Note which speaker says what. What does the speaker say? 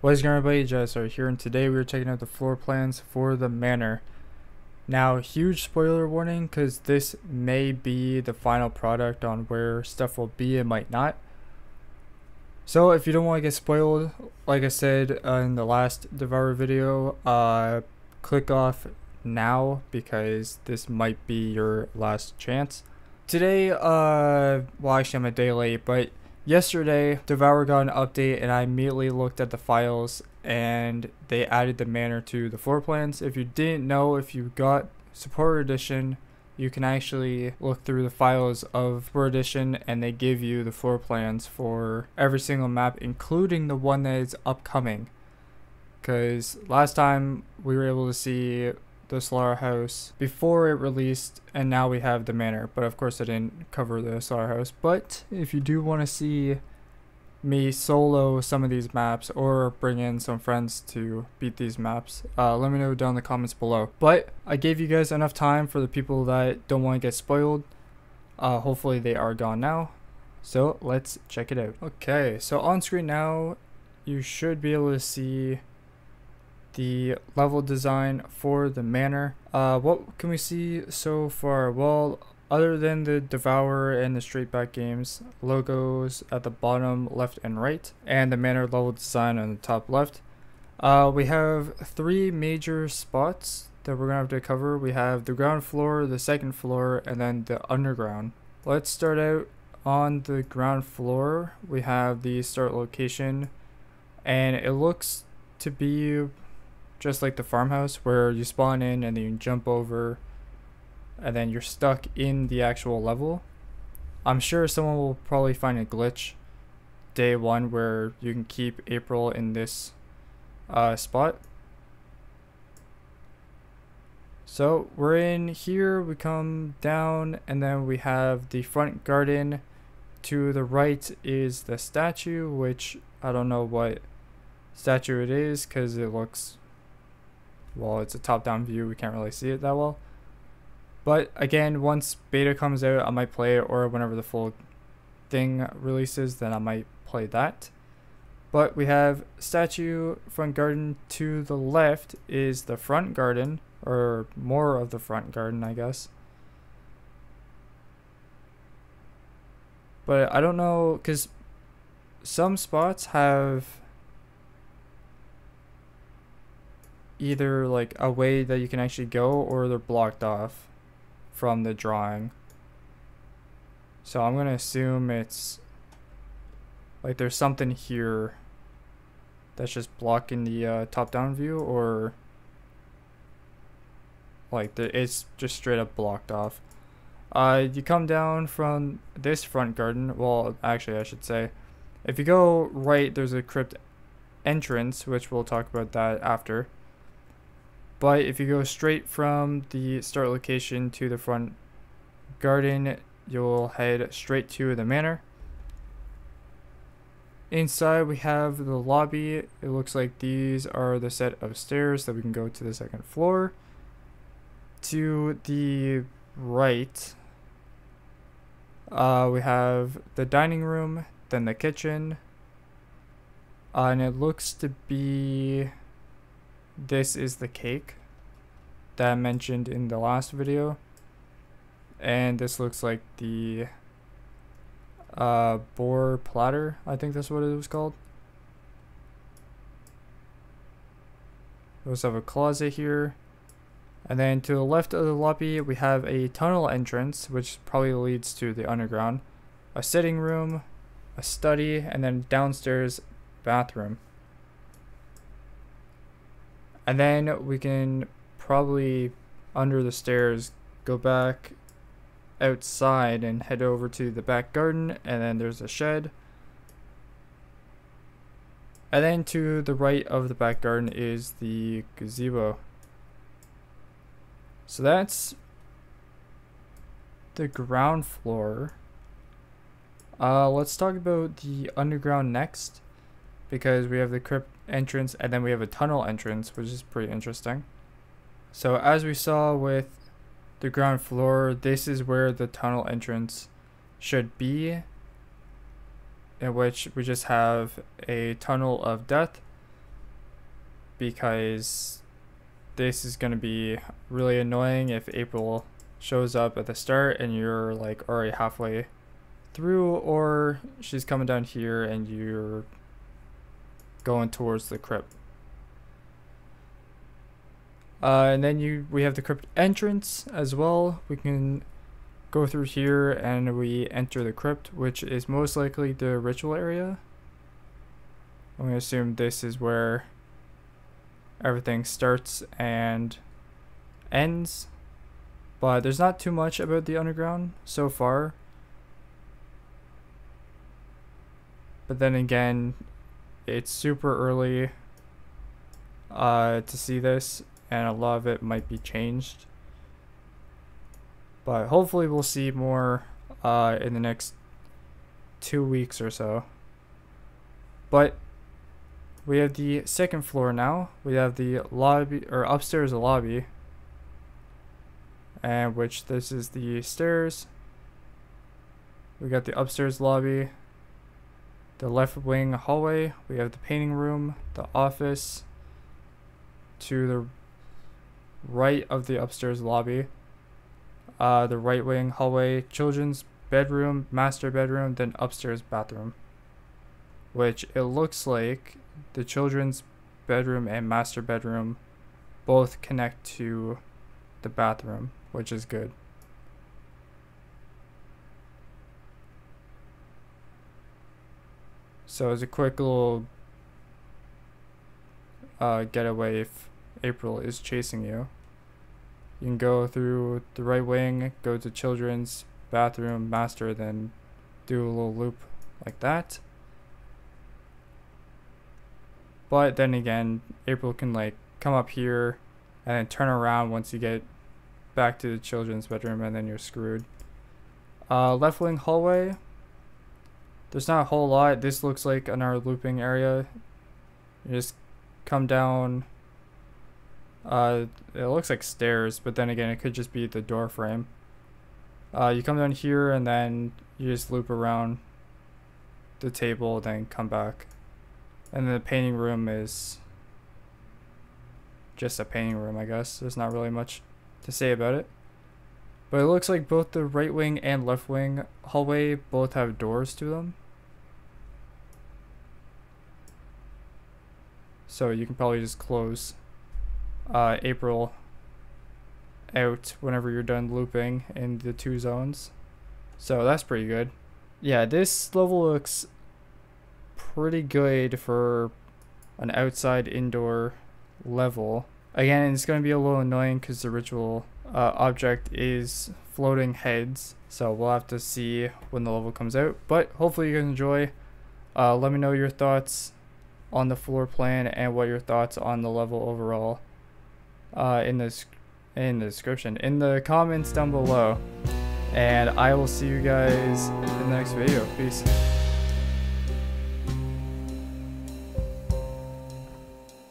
Speaker 1: What is going on everybody, Jester here and today we are checking out the floor plans for the manor. Now huge spoiler warning because this may be the final product on where stuff will be and might not. So if you don't want to get spoiled, like I said uh, in the last Devour video, uh, click off now because this might be your last chance. Today, uh, well actually I'm a day late, but yesterday Devour got an update and I immediately looked at the files and they added the manor to the floor plans. If you didn't know, if you got Supporter Edition, you can actually look through the files of Supporter Edition and they give you the floor plans for every single map, including the one that is upcoming. Because last time we were able to see the slaughterhouse before it released and now we have the manor. But of course I didn't cover the slaughterhouse but if you do want to see me solo some of these maps or bring in some friends to beat these maps uh, let me know down in the comments below. But I gave you guys enough time for the people that don't want to get spoiled. Uh, hopefully they are gone now. So let's check it out. Okay so on screen now you should be able to see the level design for the manor. Uh, what can we see so far? Well, other than the Devourer and the Straight Back games, logos at the bottom left and right, and the manor level design on the top left, uh, we have three major spots that we're gonna have to cover. We have the ground floor, the second floor, and then the underground. Let's start out on the ground floor. We have the start location, and it looks to be just like the farmhouse where you spawn in and then you jump over and then you're stuck in the actual level. I'm sure someone will probably find a glitch day one where you can keep April in this uh, spot. So we're in here, we come down and then we have the front garden. To the right is the statue, which I don't know what statue it is because it looks well, it's a top-down view, we can't really see it that well. But again, once beta comes out, I might play it, or whenever the full thing releases, then I might play that. But we have statue front garden to the left is the front garden, or more of the front garden, I guess. But I don't know, because some spots have either like a way that you can actually go or they're blocked off from the drawing. So I'm going to assume it's like there's something here that's just blocking the uh, top-down view or like the, it's just straight up blocked off. Uh, you come down from this front garden, well actually I should say, if you go right there's a crypt entrance which we'll talk about that after. But if you go straight from the start location to the front garden, you'll head straight to the manor. Inside we have the lobby. It looks like these are the set of stairs that we can go to the second floor. To the right, uh, we have the dining room, then the kitchen, uh, and it looks to be this is the cake that I mentioned in the last video. And this looks like the uh, boar platter, I think that's what it was called. We also have a closet here. And then to the left of the lobby, we have a tunnel entrance, which probably leads to the underground. A sitting room, a study, and then downstairs bathroom. And then we can probably under the stairs go back outside and head over to the back garden and then there's a shed. And then to the right of the back garden is the gazebo. So that's the ground floor. Uh, let's talk about the underground next because we have the crypt entrance and then we have a tunnel entrance which is pretty interesting. So as we saw with the ground floor, this is where the tunnel entrance should be in which we just have a tunnel of death because this is going to be really annoying if April shows up at the start and you're like already halfway through or she's coming down here and you're going towards the crypt. Uh, and then you we have the crypt entrance as well. We can go through here and we enter the crypt, which is most likely the ritual area. I'm going to assume this is where everything starts and ends. But there's not too much about the underground so far. But then again, it's super early uh, to see this, and a lot of it might be changed. But hopefully we'll see more uh, in the next two weeks or so. But we have the second floor now. We have the lobby, or upstairs the lobby. And which this is the stairs. We got the upstairs lobby. The left wing hallway. We have the painting room, the office. To the right of the upstairs lobby uh, the right wing hallway, children's bedroom, master bedroom, then upstairs bathroom. Which it looks like the children's bedroom and master bedroom both connect to the bathroom, which is good. So as a quick little uh, getaway if April is chasing you. You can go through the right wing, go to children's bathroom, master, then do a little loop like that. But then again, April can like come up here and then turn around once you get back to the children's bedroom and then you're screwed. Uh, left wing hallway. There's not a whole lot. This looks like another looping area. You just come down uh, it looks like stairs, but then again, it could just be the door frame. Uh, you come down here and then you just loop around the table, then come back. And then the painting room is just a painting room, I guess. There's not really much to say about it. But it looks like both the right wing and left wing hallway both have doors to them. So you can probably just close uh, April out whenever you're done looping in the two zones. So that's pretty good. Yeah, this level looks pretty good for an outside indoor level. Again, it's going to be a little annoying because the ritual uh, object is floating heads. So we'll have to see when the level comes out. But hopefully you guys enjoy. Uh, let me know your thoughts on the floor plan and what your thoughts on the level overall uh, in the in the description in the comments down below and I will see you guys in the next video peace